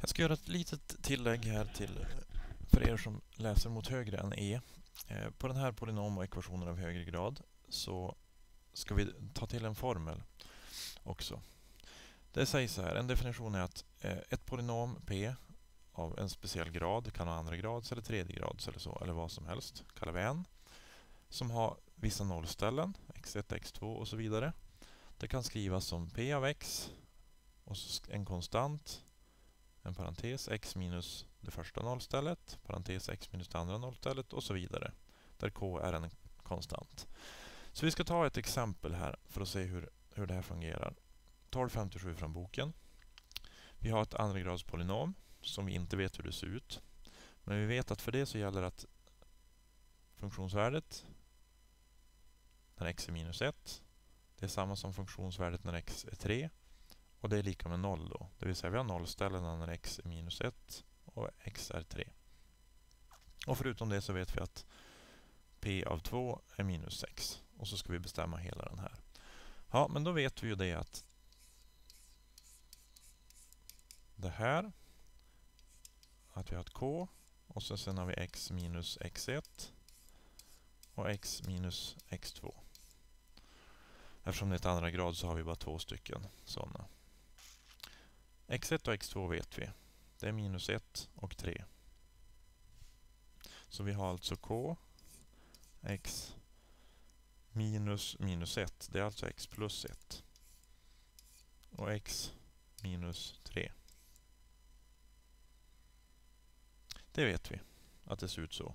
Jag ska göra ett litet tillägg här till för er som läser mot högre än E. Eh, på den här polynom och ekvationen av högre grad så ska vi ta till en formel också. Det sägs så här, en definition är att eh, ett polynom P av en speciell grad, kan ha andra grads eller tredje grads eller så, eller vad som helst, kallar vi n, som har vissa nollställen, x1, x2 och så vidare. Det kan skrivas som p av x och en konstant, en parentes, x minus det första nollstället, parentes x minus det andra nollstället och så vidare, där k är en konstant. Så vi ska ta ett exempel här för att se hur, hur det här fungerar. 1257 från boken. Vi har ett andragradspolynom som vi inte vet hur det ser ut. Men vi vet att för det så gäller att funktionsvärdet när x är minus 1 det är samma som funktionsvärdet när x är 3 och det är lika med 0 då. Det vill säga vi har nollställena när x är minus 1 och x är 3. Och förutom det så vet vi att p av 2 är minus 6. Och så ska vi bestämma hela den här. Ja, men då vet vi ju det att det här att vi har ett k och så sen har vi x minus x1 och x minus x2. Eftersom det är ett andra grad så har vi bara två stycken sådana x1 och x2 vet vi. Det är minus 1 och 3. Så vi har alltså k x minus minus 1. Det är alltså x plus 1. Och x minus 3. Det vet vi, att det ser ut så.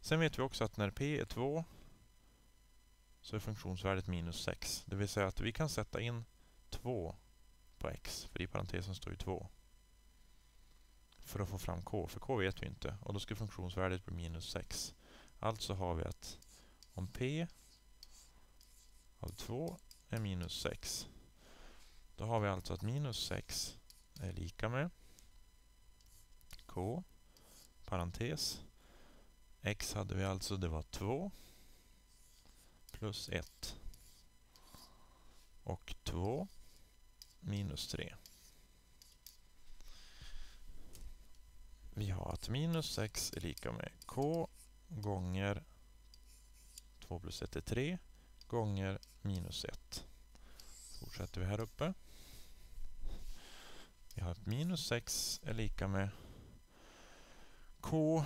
Sen vet vi också att när p är 2 så är funktionsvärdet minus 6. Det vill säga att vi kan sätta in 2 på x, för i parentesen står ju 2. För att få fram k, för k vet vi inte. Och då ska funktionsvärdet bli minus 6. Alltså har vi att om p av 2 är minus 6. Då har vi alltså att minus 6 är lika med k parentes. x hade vi alltså, det var 2 plus 1 och 2 minus 3. Vi har att minus 6 är lika med k gånger 2 plus 1 är 3 gånger minus 1. Fortsätter vi här uppe. Vi har att minus 6 är lika med k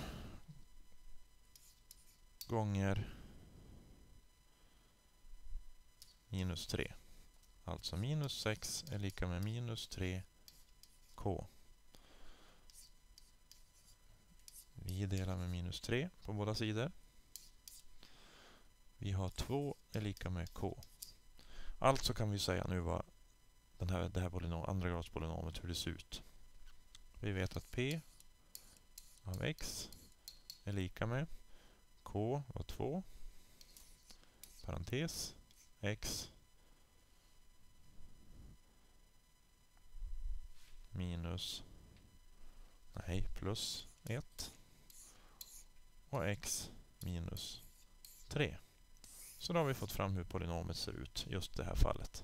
gånger minus 3. Alltså minus 6 är lika med minus 3k. Vi delar med minus 3 på båda sidor. Vi har 2 är lika med k. Alltså kan vi säga nu vad den här, det här polynom, andra grads polynomet hur det ser ut. Vi vet att p av x är lika med k var 2 parentes x minus nej plus 1 och x minus 3. Så då har vi fått fram hur polynomet ser ut just i det här fallet.